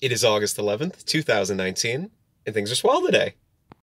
It is August 11th, 2019, and things are swell today.